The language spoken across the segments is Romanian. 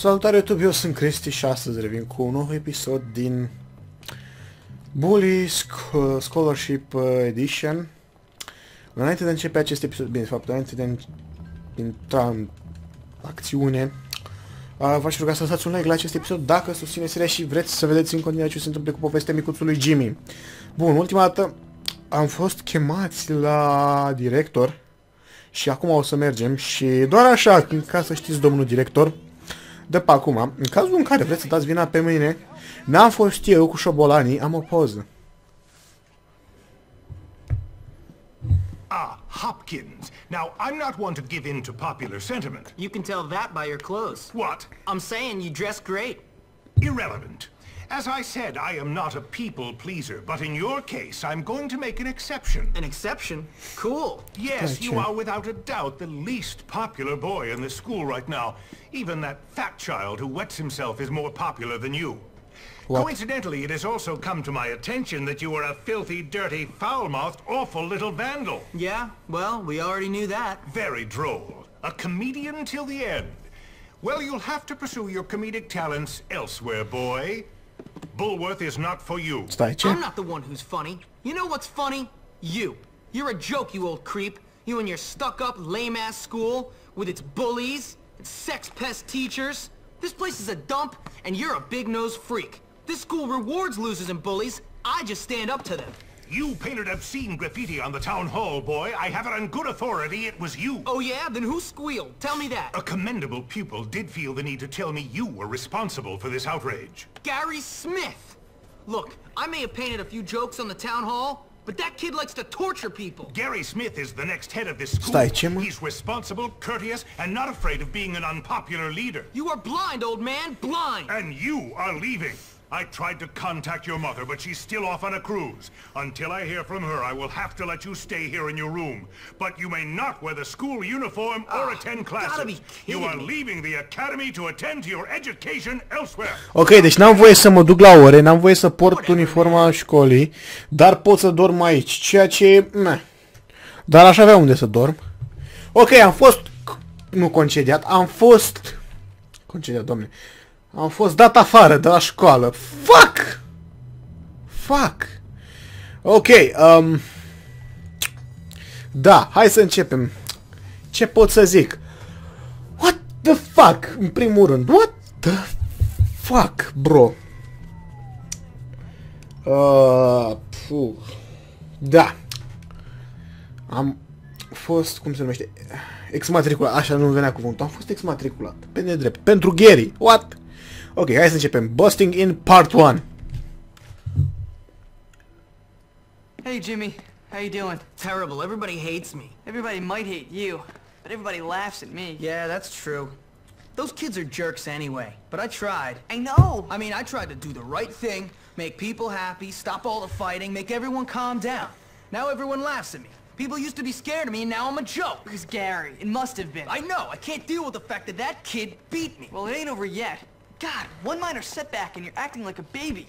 Salutare YouTube, eu sunt Cristi și astăzi revin cu un nou episod din Bully Sc- Scholarship uh, Edition. Înainte de a începe acest episod, bine, de fapt, înainte de a intra în acțiune, uh, v-aș ruga să lăsați un like la acest episod dacă susțineți seria și vreți să vedeți în continuare ce se întâmplă cu povestea micuțului Jimmy. Bun, ultima dată am fost chemați la director și acum o să mergem și doar așa, ca să știți, domnul director, de pe acum, în cazul în care vreți să dați vina pe mine, n-am fost eu cu șobolanii, am o poză. Ah, Hopkins. Now, I'm not one to give in to popular sentiment. You can tell that by your clothes. What? I'm saying you dress great. Irrelevant. As I said, I am not a people pleaser, but in your case, I'm going to make an exception. An exception? Cool. Yes, you are without a doubt the least popular boy in the school right now. Even that fat child who wets himself is more popular than you. What? Coincidentally, it has also come to my attention that you are a filthy, dirty, foul-mouthed, awful little vandal. Yeah, well, we already knew that. Very droll. A comedian till the end. Well, you'll have to pursue your comedic talents elsewhere, boy. Bullworth is not for you. Stai. I'm not the one who's funny. You know what's funny? You. You're a joke, you old creep. You and your stuck-up, lame-ass school with its bullies and sex pest teachers. This place is a dump, and you're a big-nosed freak. This school rewards losers and bullies. I just stand up to them. You painted obscene graffiti on the town hall, boy. I have it on good authority it was you. Oh yeah? Then who squealed? Tell me that. A commendable pupil did feel the need to tell me you were responsible for this outrage. Gary Smith! Look, I may have painted a few jokes on the town hall, but that kid likes to torture people. Gary Smith is the next head of this school. Stai, ce. He's responsible, courteous, and not afraid of being an unpopular leader. You are blind, old man, blind! And you are leaving. I tried to contact your mother, but she's still off on a cruise. Until I hear from her, I will have to let you stay here in your room. But you may not wear the school uniform or Ah, attend gotta classes. be You kidding are me. leaving the academy to attend to your education elsewhere. Ok, deci n-am voie să mă duc la ore, n-am voie să port uniforma școlii, dar pot să dorm aici, ceea ce... Meh. Dar aș avea unde să dorm. Ok, am fost... Nu concediat, am fost... Concediat, domne. Am fost dat afară de la școală. Fuck! Fuck! Ok, um... Da, hai să începem. Ce pot să zic? What the fuck? În primul rând, what the fuck, bro? Uh, puh. Da. Am fost, cum se numește, exmatriculat, așa nu venea cuvântul, am fost exmatriculat, pe nedrept, pentru Gary, what? Ok, hai să începem, Busting in Part 1. Hey Jimmy, how you doing? Terrible, everybody hates me. Everybody might hate you, but everybody laughs at me. Yeah, that's true. Those kids are jerks anyway, but I tried. I know. I mean, I tried to do the right thing, make people happy, stop all the fighting, make everyone calm down. Now everyone laughs at me. People used to be scared of me, and now I'm a joke. Because Gary, it must have been. I know, I can't deal with the fact that that kid beat me. Well, it ain't over yet. God, one minor setback and you're acting like a baby.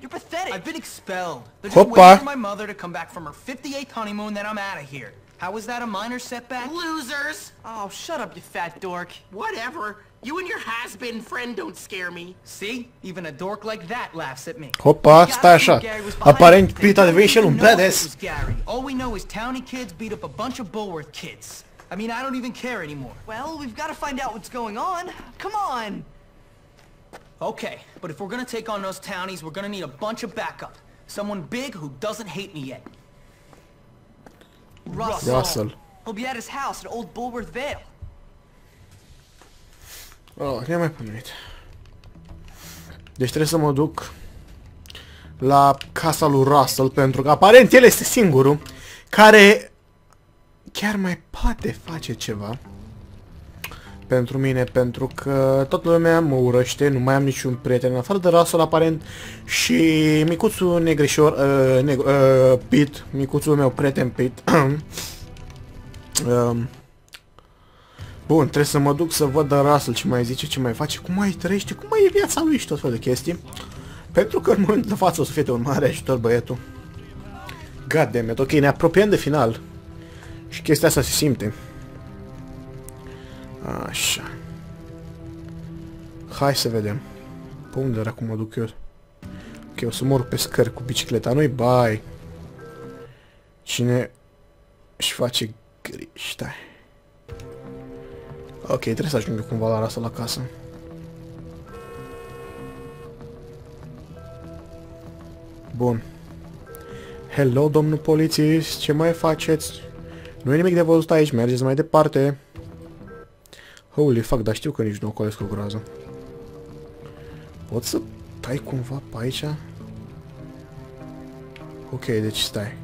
You're pathetic. I've been expelled. They're just Hoppa. waiting for my mother to come back from her 58th honeymoon, then I'm out of here. How is that a minor setback? Losers! Oh, shut up, you fat dork. Whatever. You and your has-been friend don't scare me. See? Even a dork like that laughs at me. Hopa, stai așa. Aparent, Pete a devenit și el un know if it badass. Gary. All we know is towny kids beat up a bunch of Bulworth kids. I mean, I don't even care anymore. Well, we've got to find out what's going on. Come on. Okay, but if we're gonna take on those townies, we're gonna need a bunch of backup. Someone big who doesn't hate me yet. Russell. Russell. He'll be at his house at Old Bulworth Vale. Oh, ne-am mai pomenit. Deci trebuie să mă duc la casa lui Russell, pentru că aparent el este singurul care chiar mai poate face ceva pentru mine, pentru că toată lumea mă urăște, nu mai am niciun prieten în afară de Russell aparent și micuțul negrișor, uh, neg uh, Pete, micuțul meu prieten Pete, um, Bun, trebuie să mă duc să văd de Russell ce mai zice, ce mai face, cum mai trăiește, cum mai e viața lui și tot felul de chestii. Pentru că în momentul de față o să fie de un mare ajutor băietul. God damn it. ok, ne apropiem de final. Și chestia asta se simte. Așa. Hai să vedem. Pe unde acum mă duc eu? Ok, o să mor pe scări cu bicicleta. Nu-i bai. Cine își face griji, stai. Ok, trebuie să ajung eu cumva la rasă la casă. Bun. Hello, domnul polițist, ce mai faceți? Nu e nimic de văzut aici, mergeți mai departe. Holy fuck, dar știu că nici nu ocolesc o groază. Pot să tai cumva pe aici? Ok, deci stai.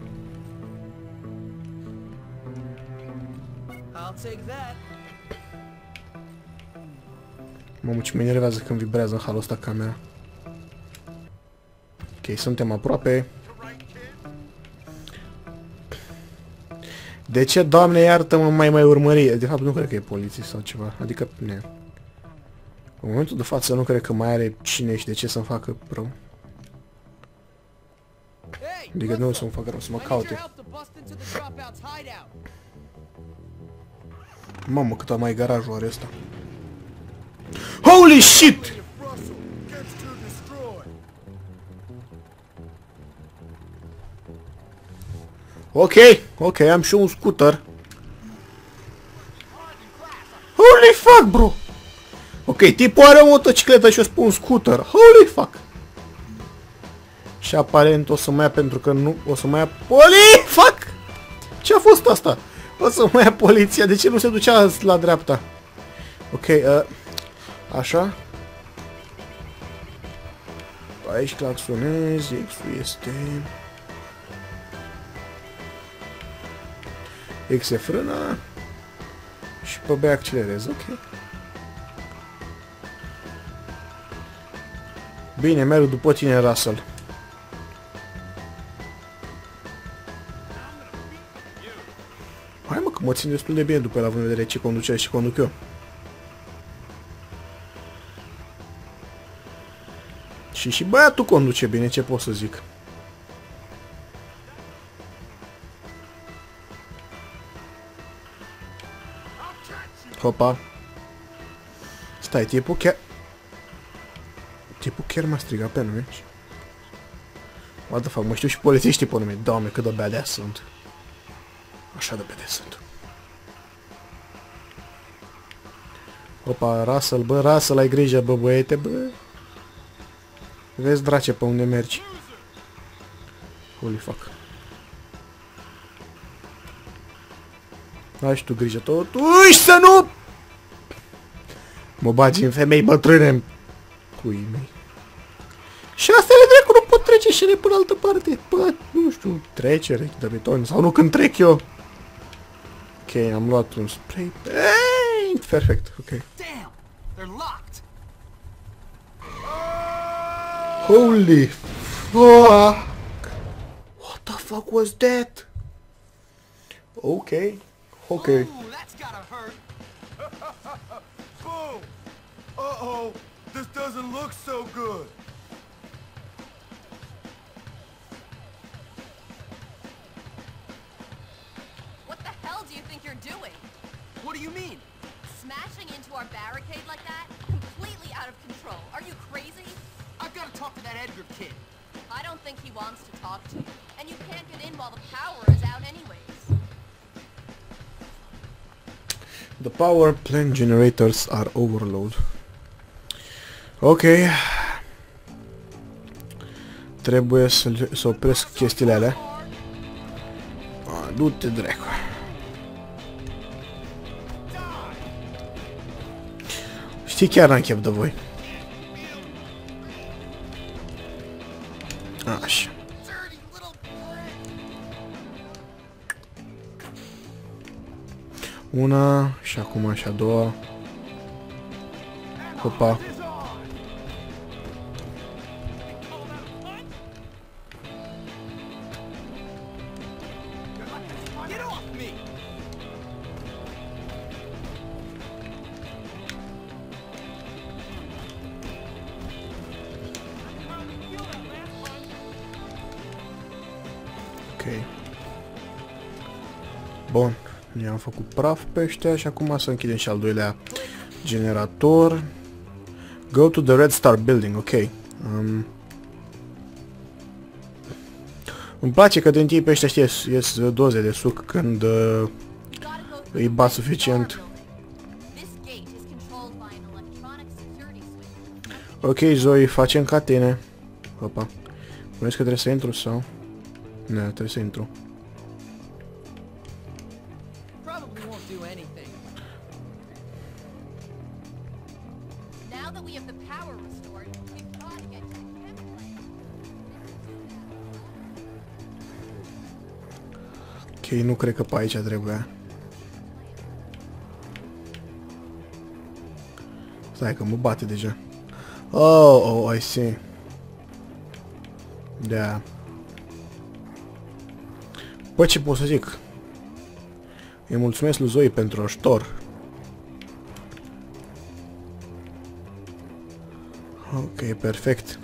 I'll take that. Mamă, ce mă enervează când vibrează în halul ăsta camera. Ok, suntem aproape. De ce, doamne, iartă-mă, mai mai urmări? De fapt, nu cred că e poliție sau ceva. Adică, ne. În momentul de față nu cred că mai are cine și de ce să-mi facă rău. Hey, Adică nu să-mi facă rău, să mă I need your caute. help to bust into the dropout's hideout. Mamă, cât mai garajul are ăsta. Holy shit! Ok, ok, am și un scooter. Holy fuck, bro! Ok, tipul are o motocicletă și eu spun un scooter. Holy fuck! Și aparent o să mă ia pentru că nu... O să mă ia... Poli! Fuck! Ce a fost asta? O să mă ia poliția. De ce nu se ducea la dreapta? Ok, uh, așa. Aici claxonez, X-ul este... X e frâna. Și pe B accelerez, ok. Bine, merg după tine, Russell. Hai mă, că mă țin destul de bine după el, având în vedere ce conduce și conduc eu. Și și băiatul conduce bine, ce pot să zic. Hopa. Stai, tipul chiar... Tipul chiar m-a strigat pe nume. What the fuck, mă știu și polițiștii pe nume. Doamne, cât de badass sunt. Așa de badass sunt. Opa, Russell, bă, Russell, ai grijă, bă, băiete, bă. Vezi, drace, pe unde mergi. Holy fuck. Ai și tu grijă tot. Uși să nu! Mă bagi în femei bătrâne. Cui mei. Și asta le dracu, nu pot trece și ele până altă parte. Bă, nu știu, trecere de beton. Sau nu când trec eu. Ok, am luat un spray. Ei, perfect, ok. Damn, they're locked. Holy fuck! What the fuck was that? Okay, okay. Ooh, that's gotta hurt. Boom! Uh-oh! This doesn't look so good! What the hell do you think you're doing? What do you mean? Smashing into our barricade like that? Completely out of control. Are you crazy? I've gotta talk to that Edgar kid. I don't think he wants to talk to you. And you can't get in while the power is out anyways. The power plant generators are overload. Ok. Trebuie să, le- să opresc chestiile alea. A, du-te dracu. Știi, chiar n-am chef de voi. Așa. Una și acum și a doua. Hopa. Get off me! Ok. Bun. I-am făcut praf pe ăștia și acum să închidem și al doilea generator. Go to the Red Star Building, ok. Um, îmi place că din pe ăștia știi, ies, ies doze de suc când uh, You gotta go through îi bat the suficient. bar building. This gate is controlled by an electronic security switch. Ok, Zoe, facem ca tine. Opa. Bănuiesc că trebuie să intru sau? Nu, trebuie să intru. Ok, nu cred că pe aici trebuia. Stai că mă bate deja. Oh, oh, I see. Da. Păi ce pot să zic? Îi mulțumesc lui Zoe pentru ajutor. Ok, perfect.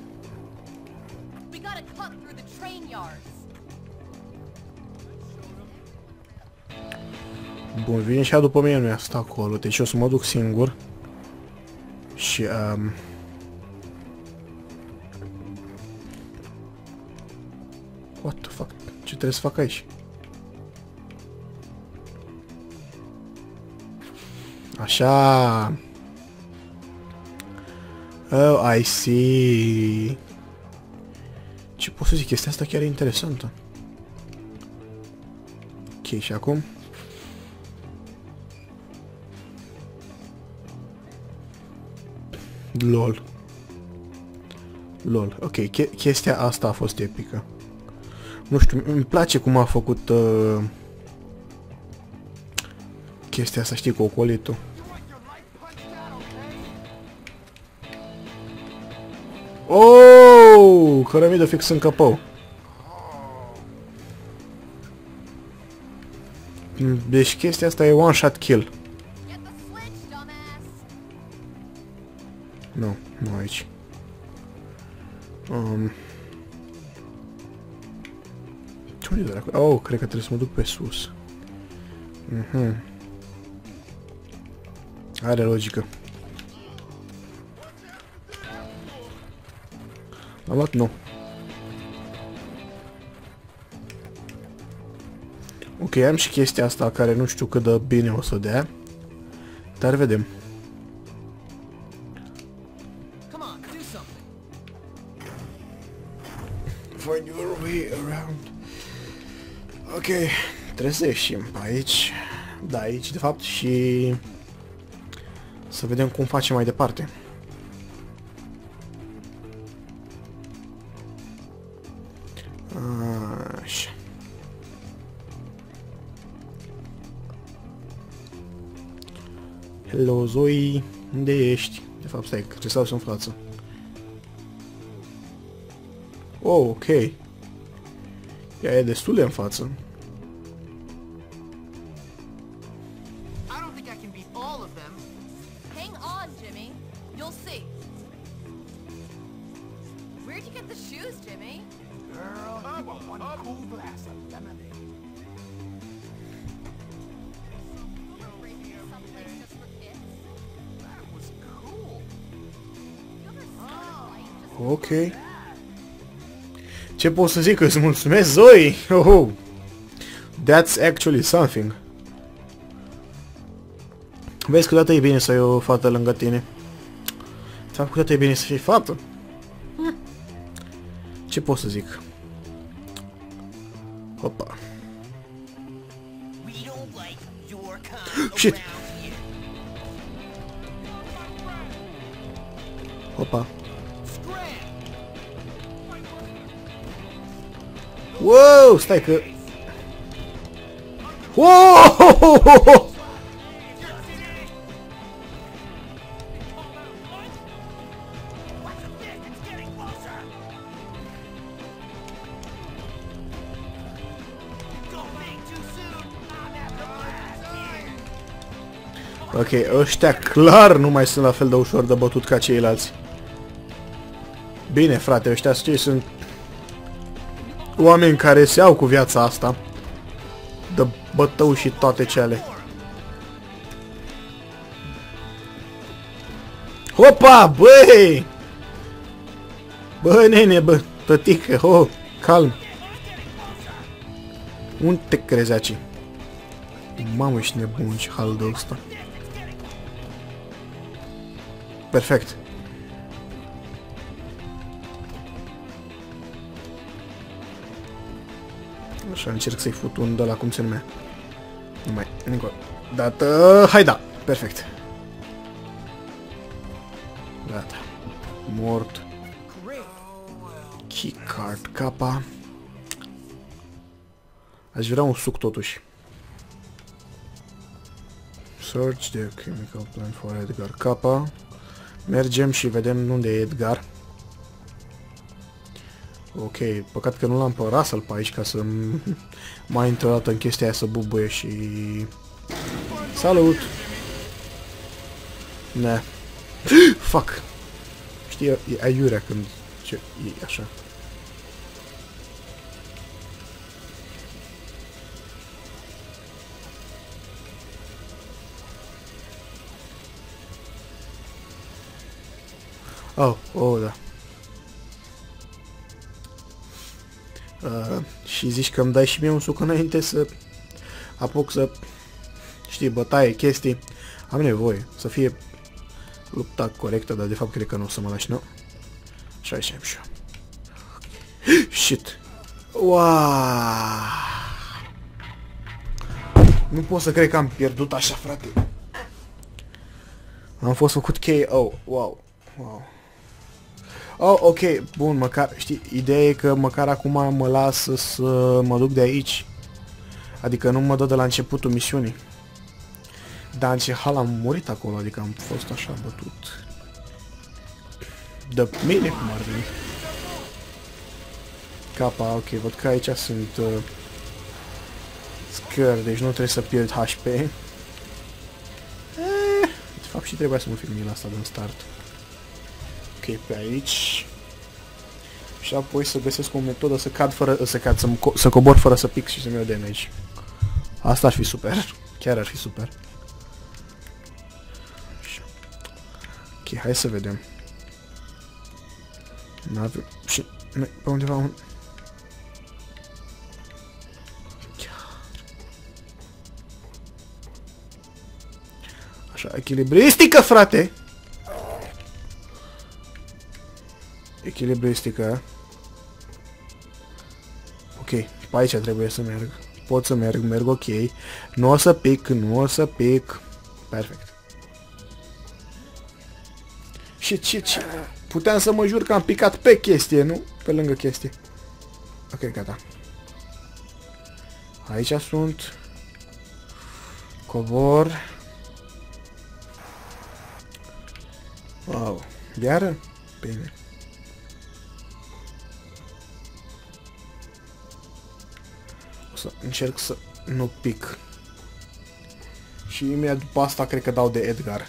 We gotta cut through the train yards. Bun, vine și ea după mine, nu e asta acolo. Deci eu o să mă duc singur. Și, um... What the fuck? Ce trebuie să fac aici? Așa. Oh, I see. Ce pot să zic? Chestia asta chiar e interesantă. Ok, și acum? LOL. LOL. Ok, che chestia asta a fost epică. Nu știu, îmi place cum a făcut uh, chestia asta, știi, cu ocolitul. Oh, cărămidă fix în căpău. Deci chestia asta e one shot kill. Dracu? Oh, cred că trebuie să mă duc pe sus. Mhm. Are logică. Am luat nu. Ok, am și chestia asta care nu știu cât de bine o să dea. Dar vedem. Ok, trebuie să ieșim pe aici. Da, aici de fapt și să vedem cum facem mai departe. Așa. Hello, Zoe. Unde ești? De fapt, stai, că trebuie să în față. Oh, ok. Ea e destul de în față. Ce pot să zic? Îți mulțumesc, Zoe! Oh, oh. That's actually something. Vezi, câteodată e bine să ai o fată lângă tine. Sau câteodată e bine să fii fată. Hm. Ce pot să zic? Hopa. We don't like your kind Shit. around here. Hopa. Wow, stai că... Wow! Ok, ăștia clar nu mai sunt la fel de ușor de bătut ca ceilalți. Bine, frate, ăștia știi, sunt oameni care se iau cu viața asta. De bătău și toate cele. Opa, băi! Bă, nene, bă, tătică, oh, calm. Unde te crezi aici? Mamă, ești nebun, ce hal de ăsta. Perfect. Așa, încerc să-i fut un de la cum se numea. Nu mai, încă o dată, hai da, perfect. Gata. Mort. Keycard, capa. Aș vrea un suc totuși. Search the chemical plant for Edgar Kappa. Mergem și vedem unde e Edgar. Ok, păcat că nu l-am pe Russell pe aici ca să mai într-o dată în chestia aia să bubuie și... Salut! Ne. Fuck! Știi, e aiurea când ce, e așa. Oh, oh, da. Uh, și zici că îmi dai și mie un suc înainte să apuc să, știi, bătaie, chestii. Am nevoie să fie lupta corectă, dar de fapt cred că nu o să mă lași, nu? Așa și și eu. Shit. Wow. Nu pot să cred că am pierdut așa, frate. Am fost făcut KO. Wow. Wow. Oh, ok, bun, măcar, știi, ideea e că măcar acum mă las să mă duc de aici. Adică nu mă dă de la începutul misiunii. Dar în ce hal am murit acolo, adică am fost așa bătut. De mine cum ar veni. Capa, ok, văd că aici sunt uh, scări, deci nu trebuie să pierd HP. Eh, de fapt și trebuia să mă filmi la asta din start. Ok, pe aici. Și apoi să găsesc o metodă să cad fără, să cad, să, co să cobor fără să pic și să-mi iau damage. Asta ar fi super. Chiar ar fi super. Ok, hai să vedem. N-avem... Și... Noi, pe undeva un... Așa, echilibristică, frate! Echilibristică. Ok, pe aici trebuie să merg. Pot să merg, merg ok. Nu o să pic, nu o să pic. Perfect. Și ce, ce? Puteam să mă jur că am picat pe chestie, nu? Pe lângă chestie. Ok, gata. Aici sunt. Cobor. Wow. Iară? Bine. Încerc să nu pic. Și imediat după asta cred că dau de Edgar.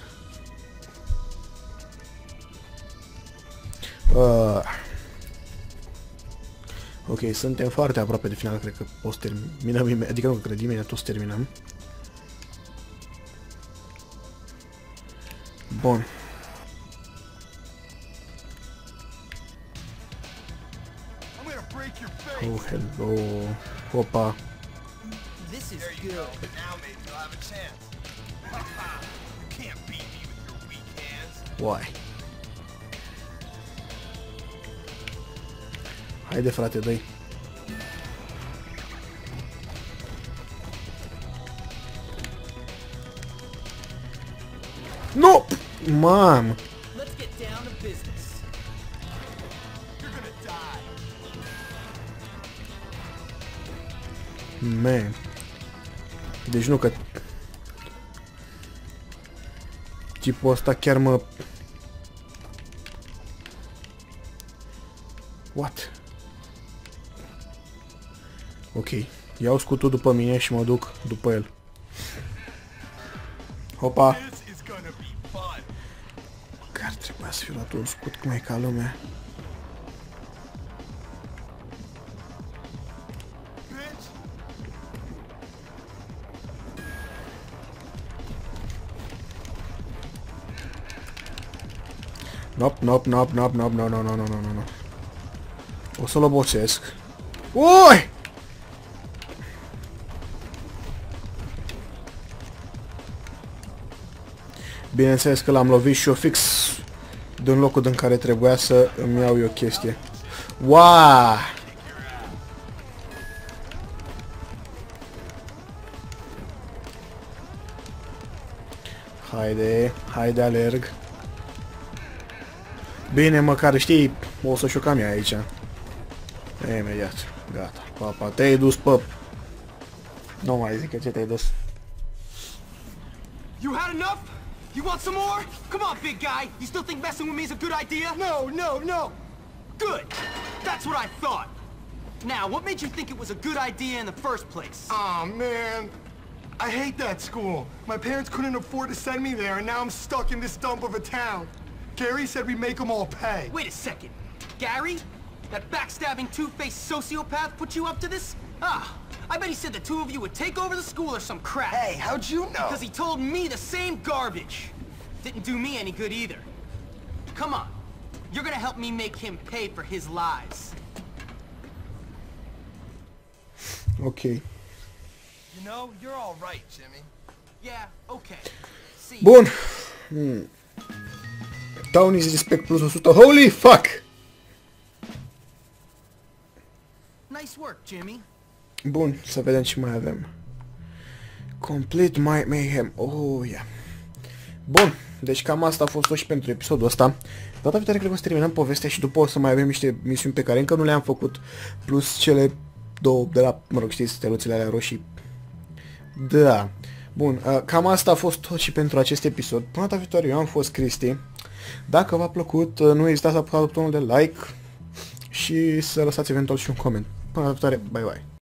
Uh. Ok, suntem foarte aproape de final, cred că o să terminăm, adică nu cred, imediat o să terminăm. Bun. Oh, hello. Opa. This is There you good. go. Now maybe you'll have a chance. you can't beat me with your weak hands. Why? Haide frate, dă Nu! Mamă! Let's Deci nu că... Tipul ăsta chiar mă... What? Ok. Iau scutul după mine și mă duc după el. Hopa! This is gonna be fun. Măcar trebuia să fiu luat un scut cum e ca lumea. Nop, nop, nop, nop, nop, no, no, no, no, no, no, no. O să-l obosesc. Ui! Bineînțeles că l-am lovit și eu fix din locul din care trebuia să îmi iau eu chestie. Wow! Haide, haide alerg. Bine, măcar știi, o să șucam eu aici. E, Imediat, gata. Papa, te-ai dus, păp. Nu mai zic că ce te-ai dus. You had enough? You want some more? Come on, big guy. You still think messing with me is a good idea? No, no, no. Good. That's what I thought. Now, what made you think it was a good idea in the first place? Oh man, I hate that school. My parents couldn't afford to send me there, and now I'm stuck in this dump of a town. Gary said we make them all pay. Wait a second. Gary? That backstabbing, two-faced sociopath put you up to this? Ah, I bet he said the two of you would take over the school or some crap. Hey, how'd you know? Because he told me the same garbage. Didn't do me any good either. Come on. You're gonna help me make him pay for his lies. Ok. You know, you're all right, Jimmy. Yeah, okay. See, Bun. Hmm. Tony's Respect plus 100. Holy fuck! nice work, Jimmy. Bun, să vedem ce mai avem. Complete My Mayhem. Oh, yeah. Bun, deci cam asta a fost tot și pentru episodul ăsta. Data viitoare cred că o să terminăm povestea și după o să mai avem niște misiuni pe care încă nu le-am făcut. Plus cele două de la, mă rog, știți, steluțele alea roșii. Da. Bun, uh, cam asta a fost tot și pentru acest episod. Până data viitoare eu am fost Cristi. Dacă v-a plăcut, uh, nu ezitați să apăsați butonul de like și să lăsați eventual și un coment. Până data viitoare, bye bye.